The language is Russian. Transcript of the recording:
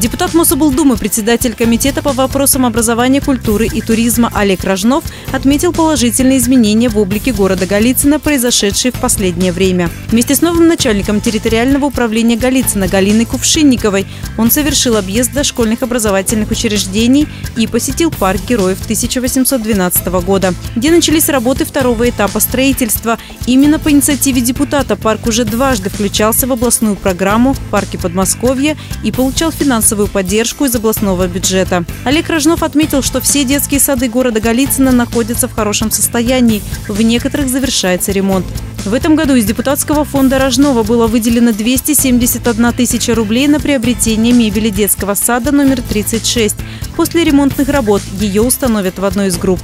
Депутат Мособлдумы, председатель комитета по вопросам образования, культуры и туризма Олег Рожнов отметил положительные изменения в облике города Голицына, произошедшие в последнее время. Вместе с новым начальником территориального управления Голицына Галиной Кувшинниковой он совершил объезд дошкольных образовательных учреждений и посетил парк героев 1812 года, где начались работы второго этапа строительства. Именно по инициативе депутата парк уже дважды включался в областную программу «Парки Подмосковья» и получал финансовую финансовую поддержку из областного бюджета. Олег Рожнов отметил, что все детские сады города Голицына находятся в хорошем состоянии, в некоторых завершается ремонт. В этом году из депутатского фонда Рожнова было выделено 271 тысяча рублей на приобретение мебели детского сада номер 36. После ремонтных работ ее установят в одной из групп.